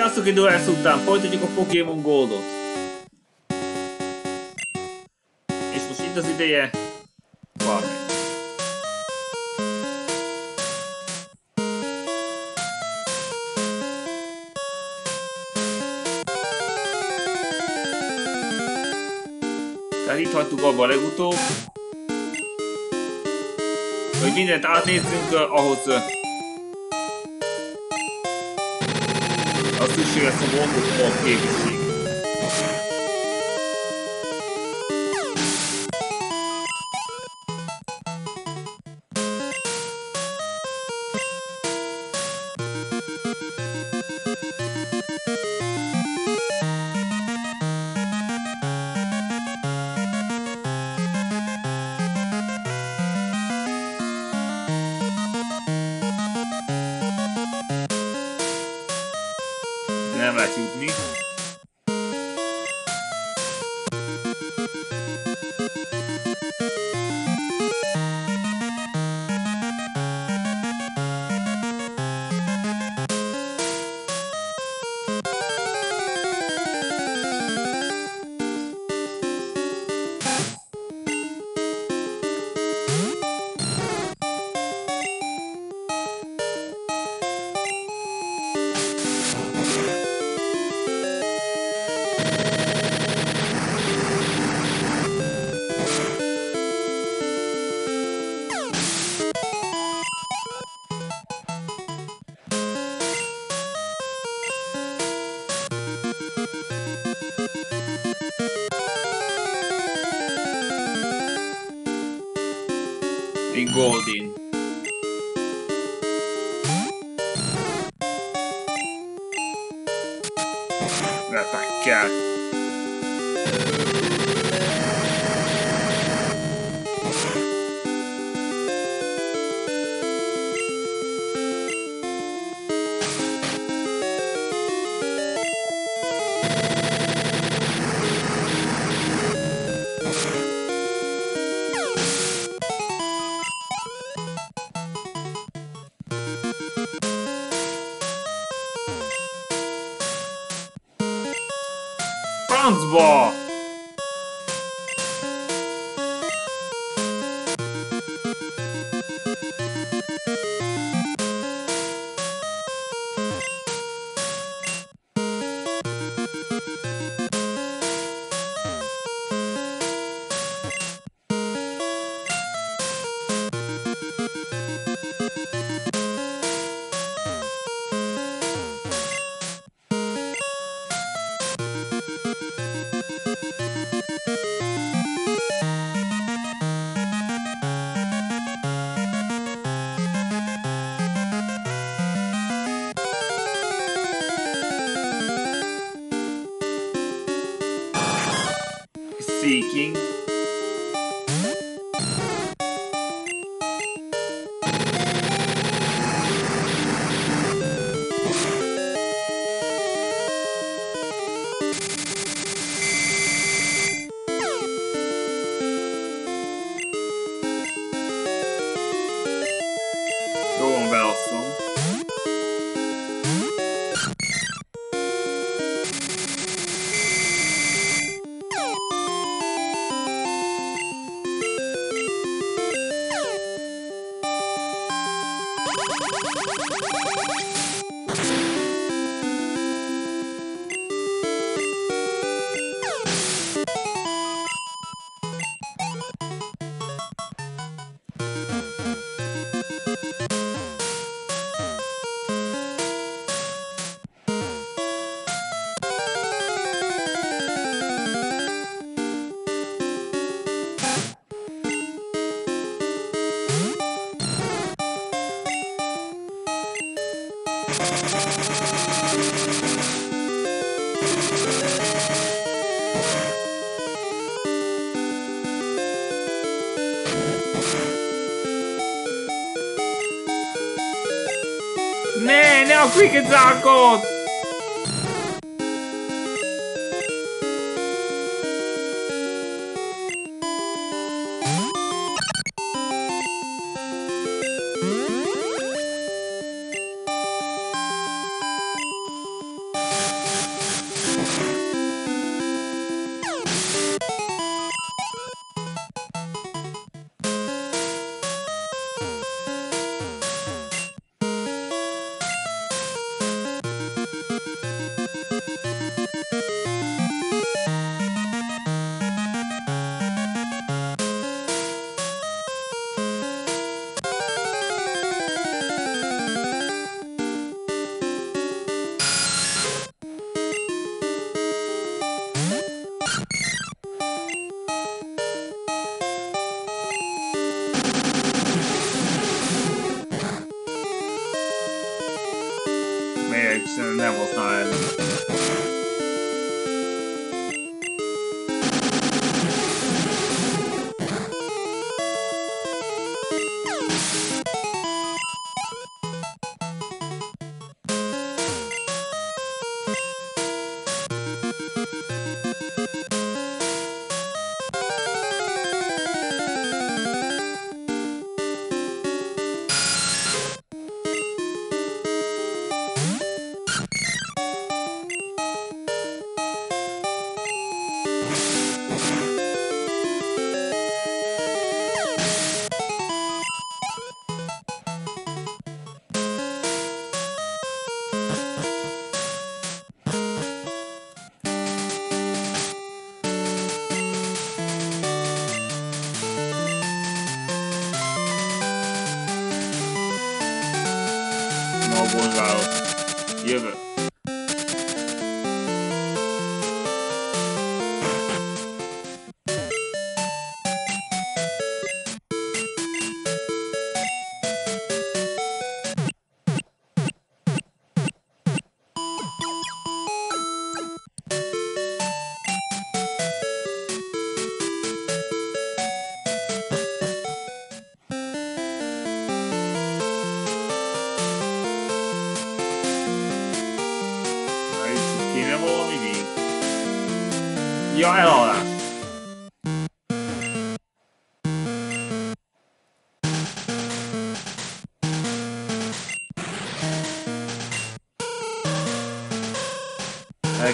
Sziasztok, időlesz után folytatjuk a Pokémon Goldot. És most itt az ideje farming. Tehát itt hagytuk abba a legutóbb, hogy mindent átnézzünk uh, ahhoz a szükséges a gondok képesség. Chicken tacos!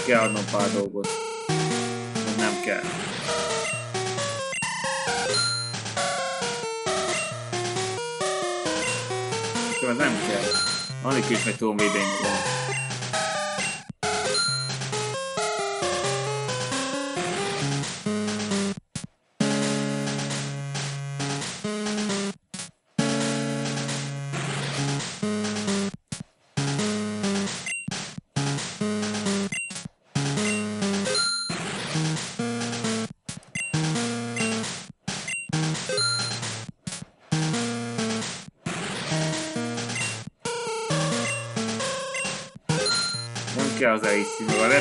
Kell adnom pár dolgot. Nem kell. Nem kell. Alig is meg tudom védeni.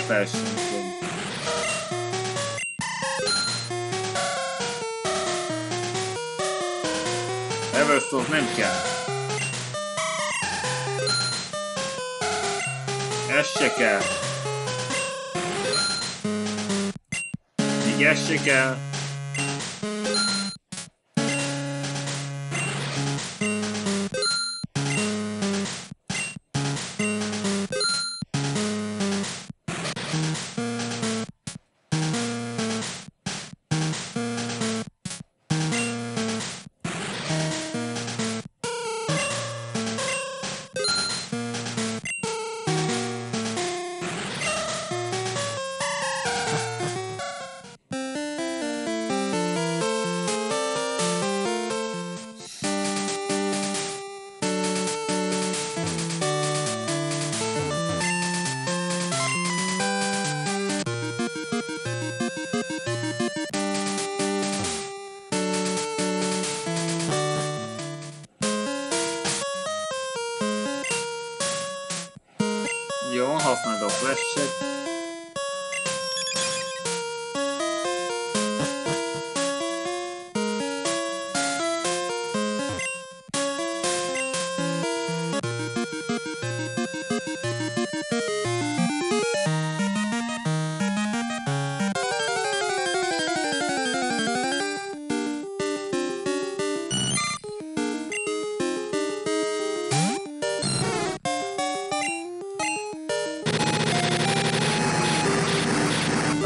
Repels Everstone nem kell. Ez se kell. Még ez se kell.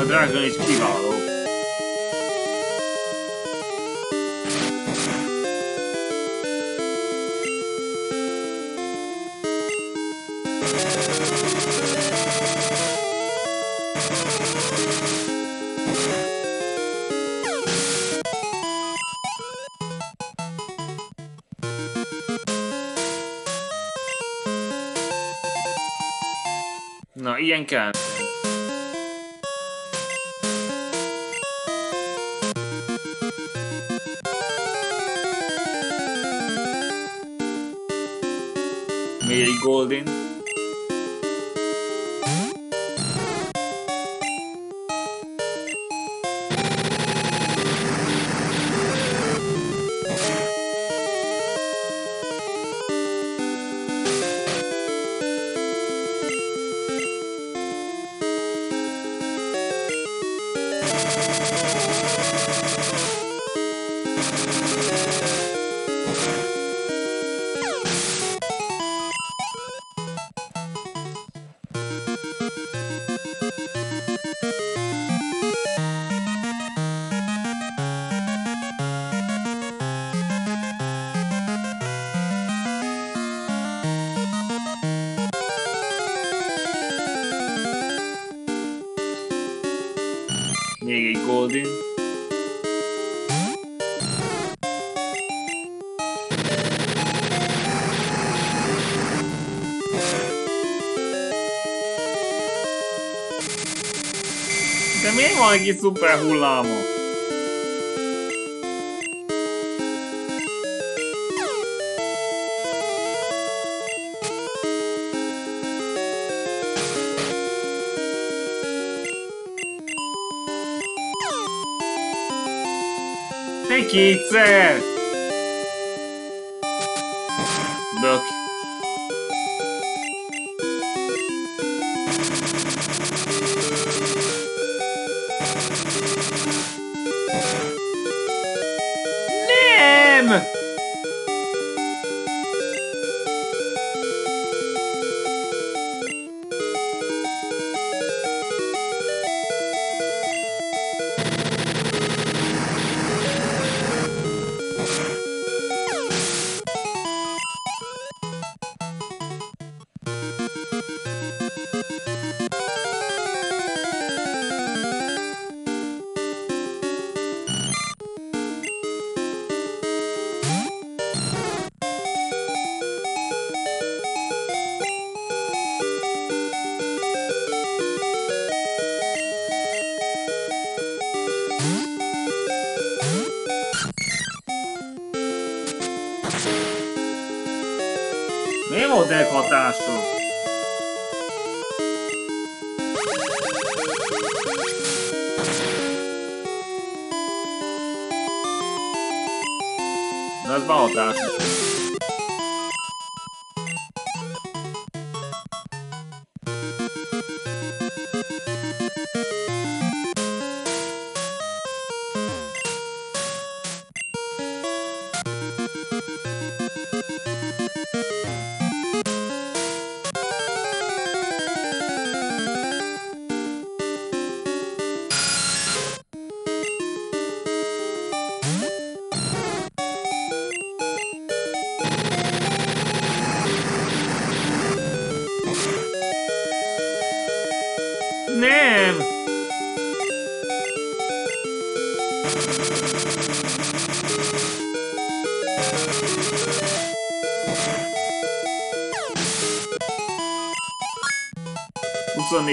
Dragon is kiváló. Na, ilyen kell. Holding. Egy szuper hullámok? kétszer!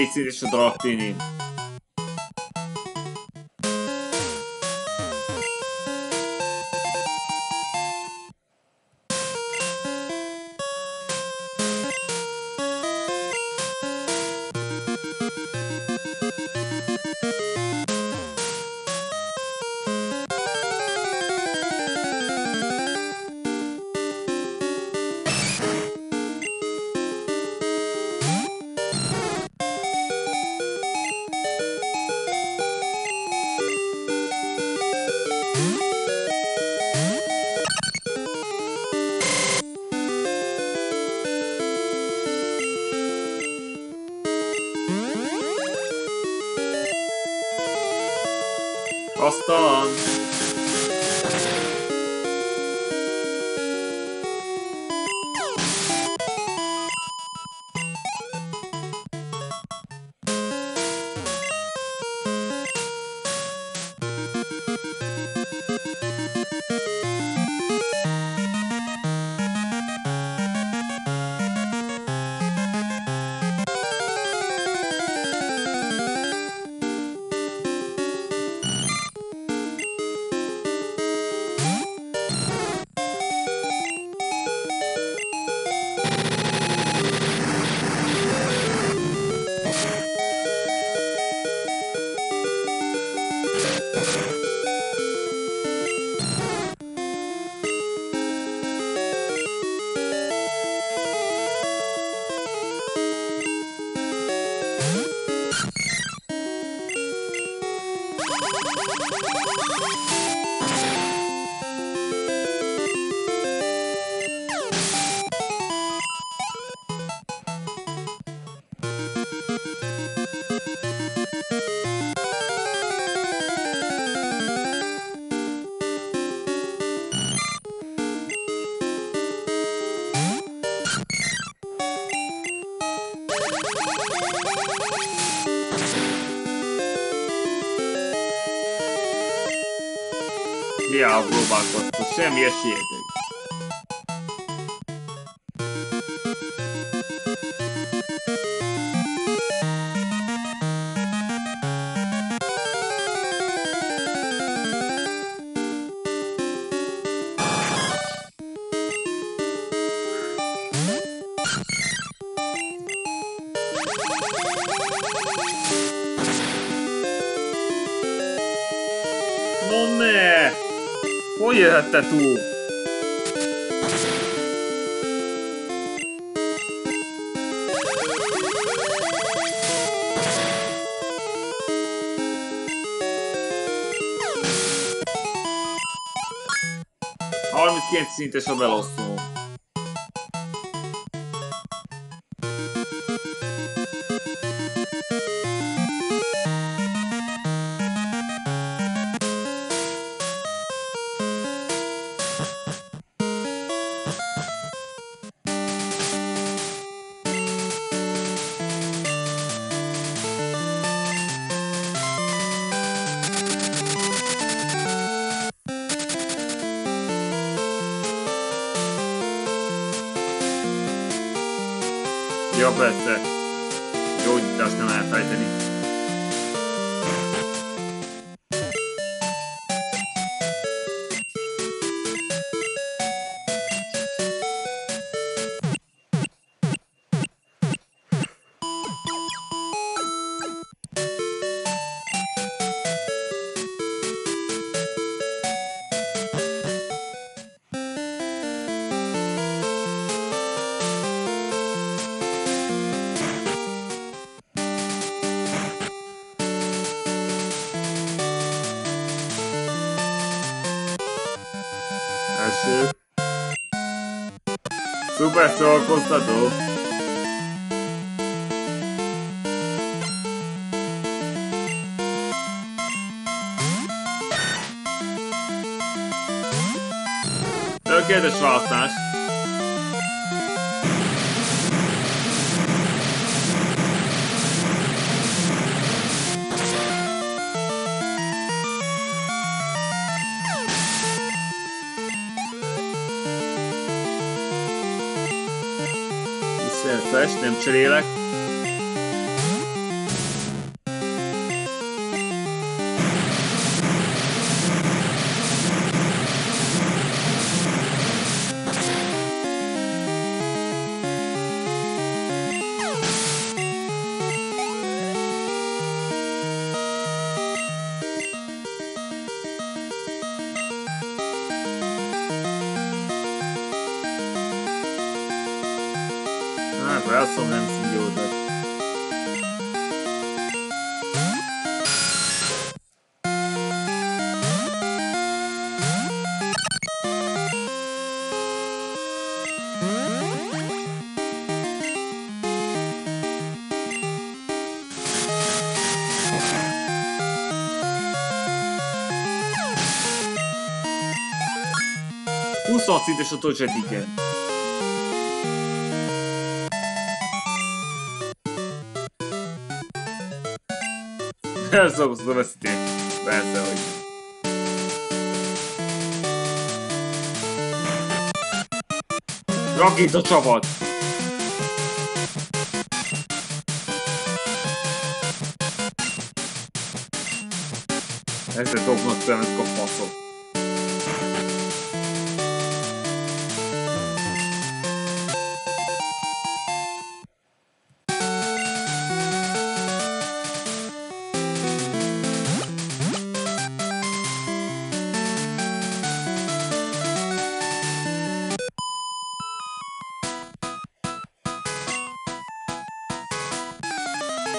Színes a Drahtini. Hiába próbálkoztam, semmi esélyetek. Jöhette túl? Harminckilenc szintes a belosztó. Szuper szórakoztató. Tökéletes választás. Nem cserélek. Hát, akkor azt mondom, nem szígyózat. Húszat szintes a tocsetiken. Elszoksz a veszíték. Persze, hogy... Rakéta csapat! Ezzel dobnak szemet a faszok.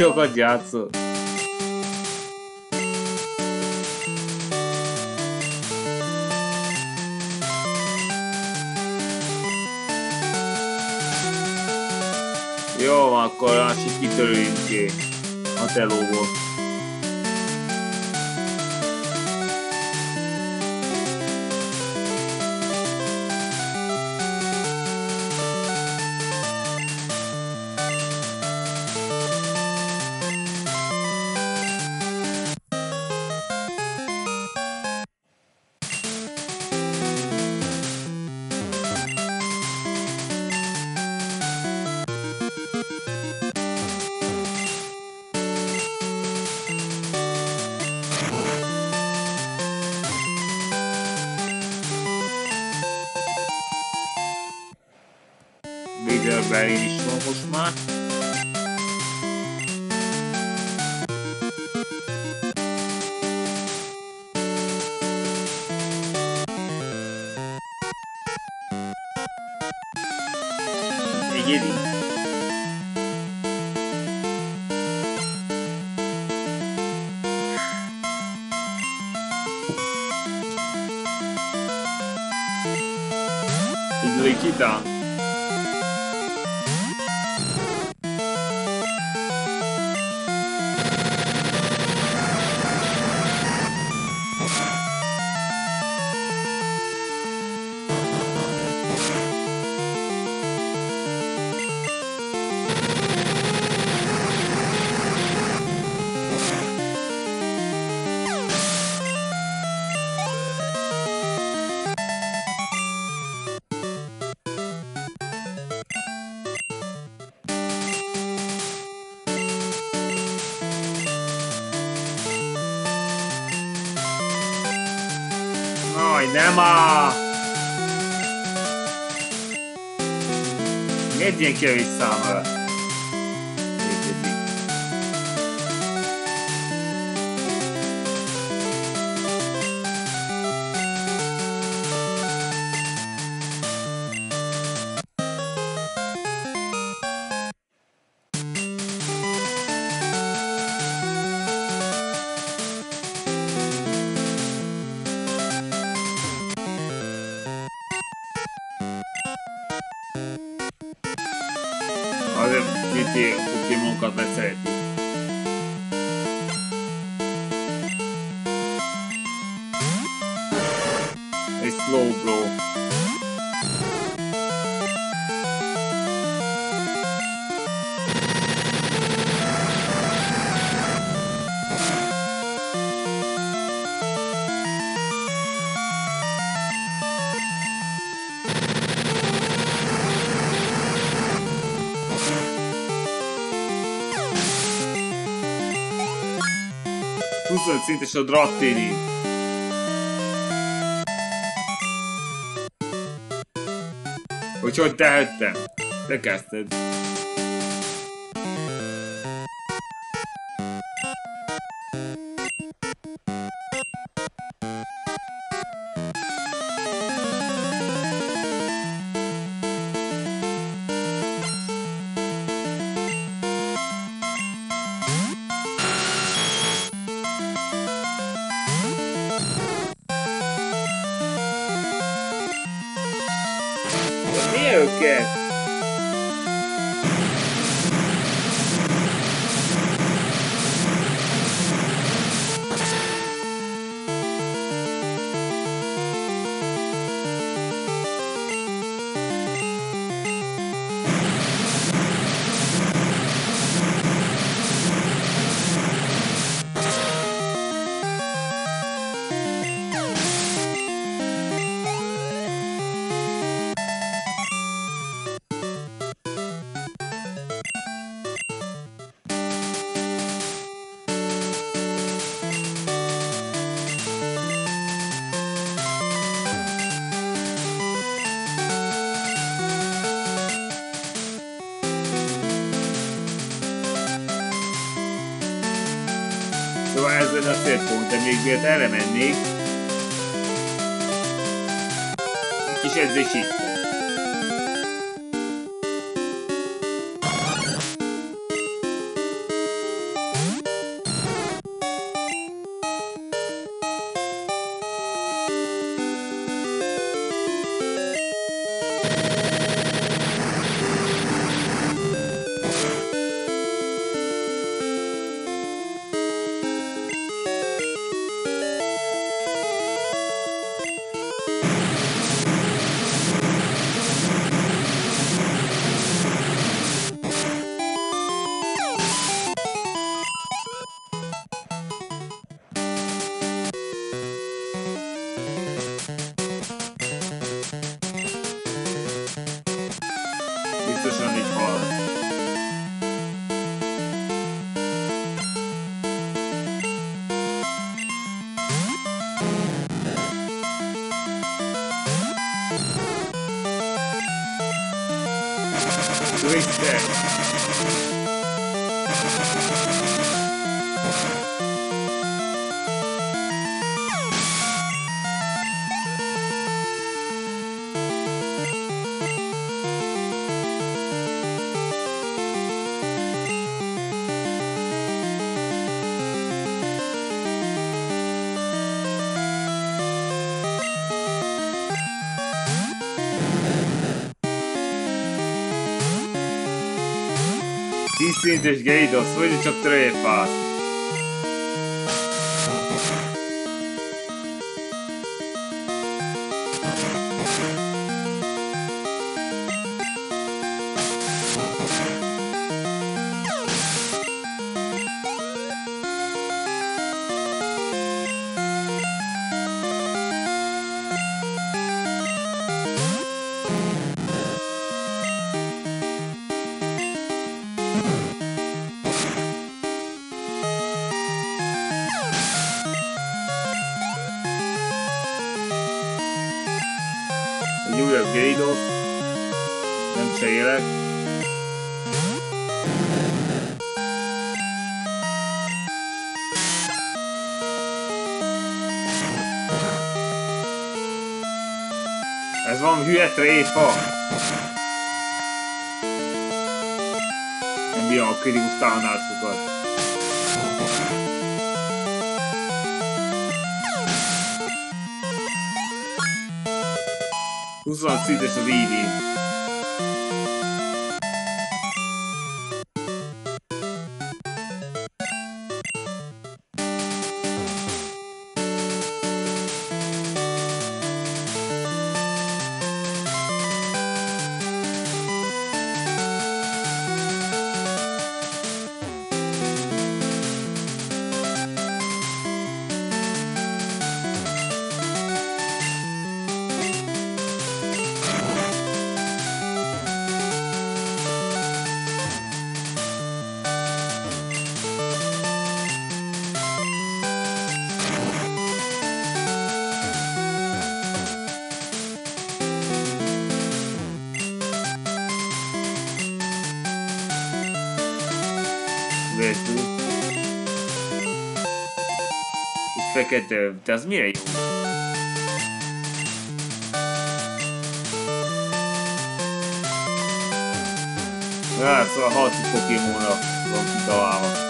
Sokat játszott. Jó akkor másik kitörőjünk ki a telóból. Hey. Á! Miért ilyen kevés? 25 szintes a drattéri. Úgyhogy tehettem. Te kezdted. Ez a célpont, de még miért erre mennék, kis edzés itt. Thank you. Szintes Geidos, vagy csak tréfát. hülye tréfa! Bírom a kritikus támadásokat. Huszonat szintes az EV. De az milyen jó? Hát, szóval harci Pokémonra van kitalálva.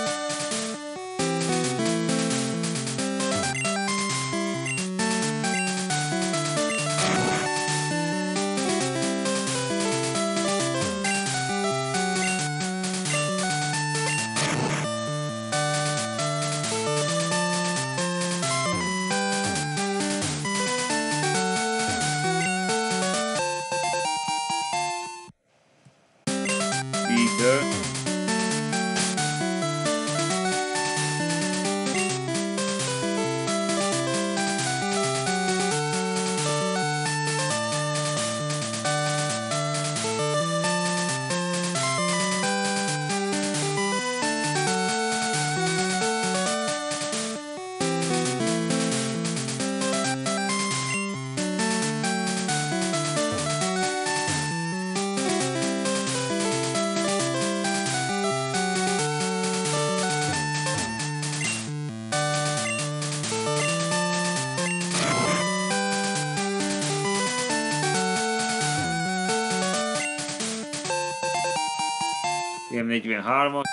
nekem 43-as.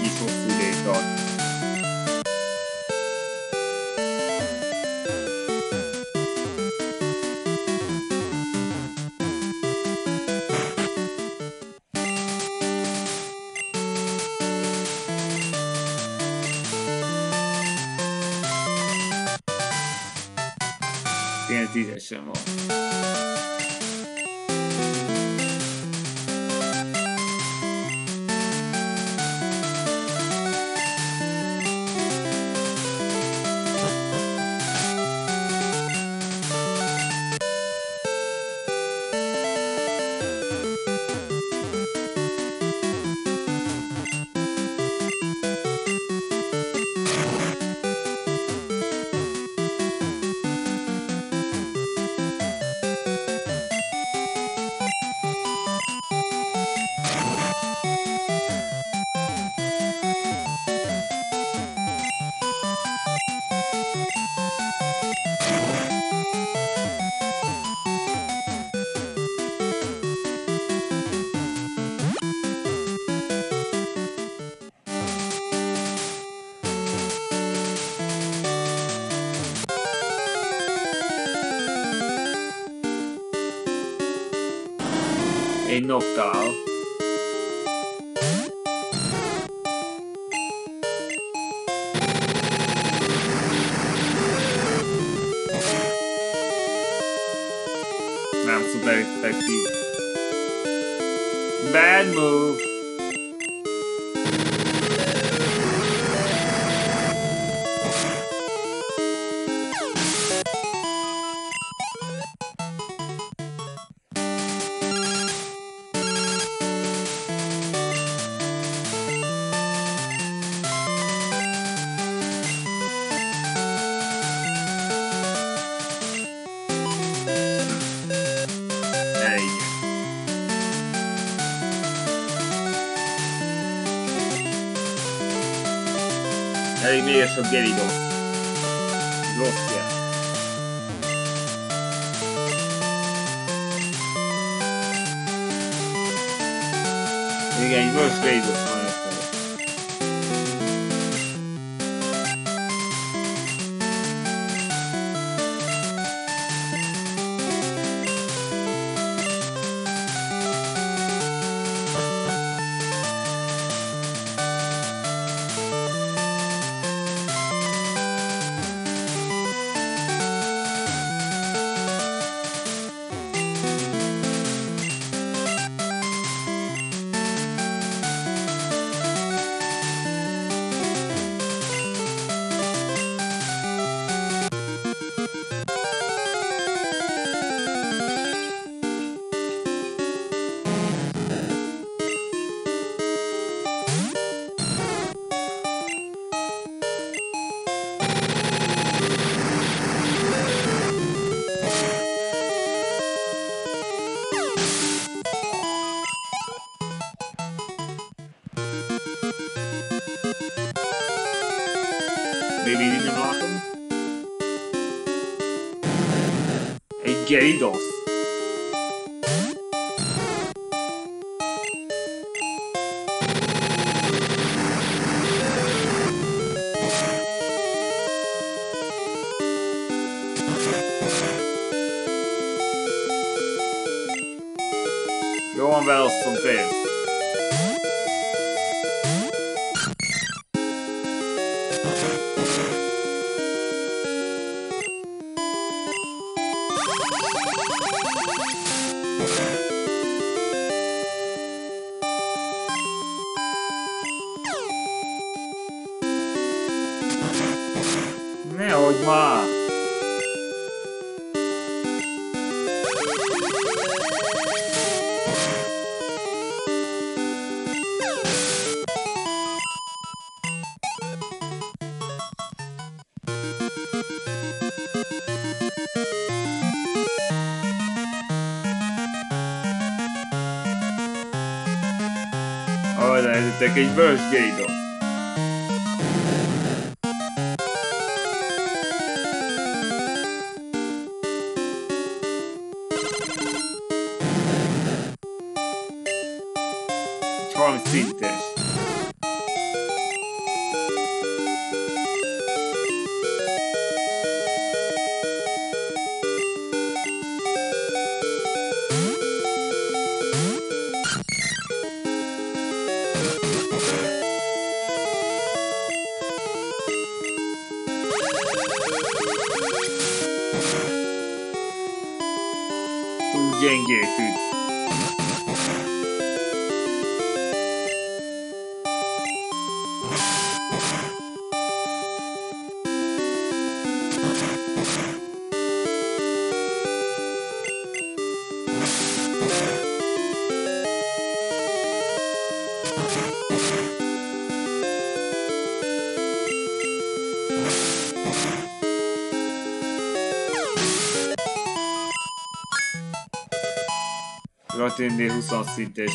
megnyitó. Tényleg tízesen. Man, noctile. So very effective. Bad move. from Giddy Dog. ma. Olha, ele tem que esbranjar, Latindi 20 szintes.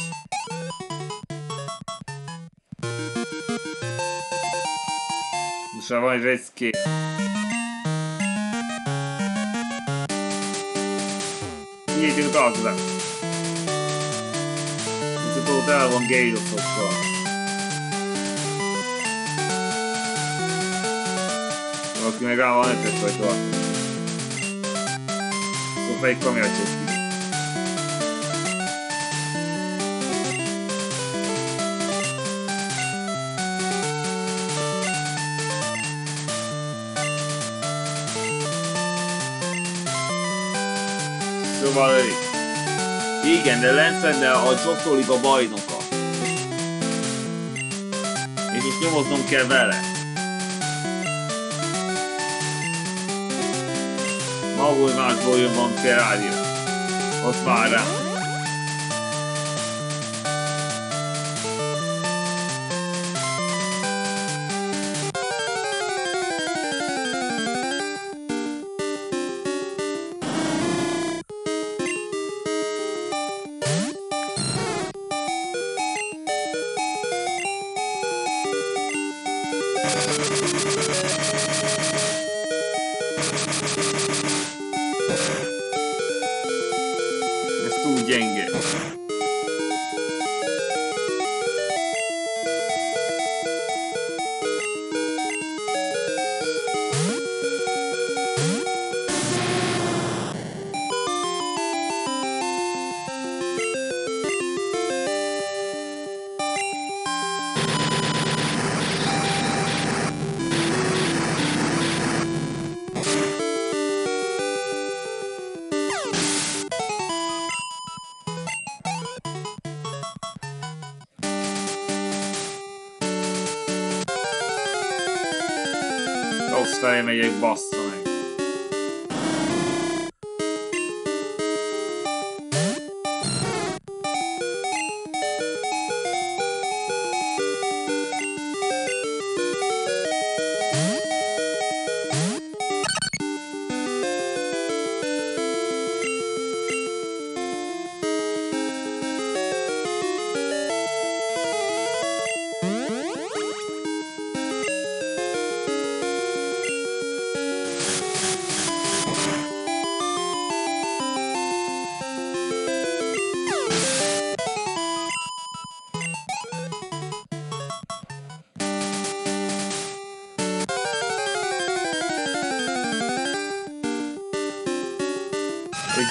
Muszę wojść rzecki. Jedziemy dobrze. Więc to udało wam gejdu sotto. Valaki meg rá van ötlet vagy valami. Szóval melyik kamera Szóval igen, de Lance a Csoktoliga bajnoka. És most nyomoznom kell vele. Ahol másból jön van Ferrari. Ott vár rám. meio boss.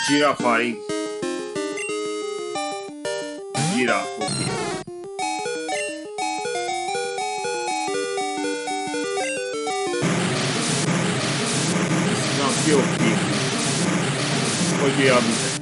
Girafar, hein? Girafa, ok. Não, que ok. Foi diabo, velho.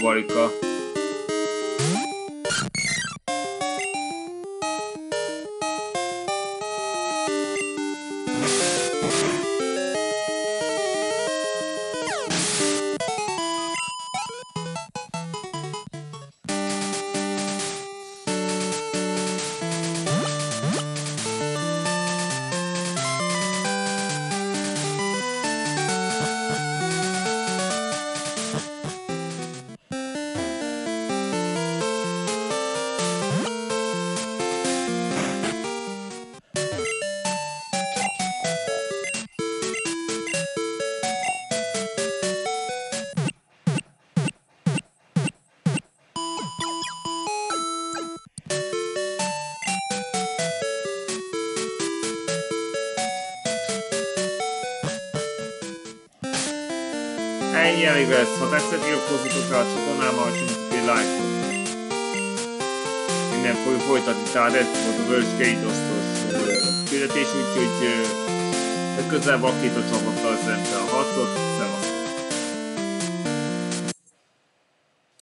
Balika. Iratkozzatok fel a csatornámmal, hogy nyomjatok egy lájkot. Innen fogjuk folytatni, tehát ez volt a Vörös Gate-osztos küldetés, úgyhogy legközelebb akít a csapattal szemben a harcot.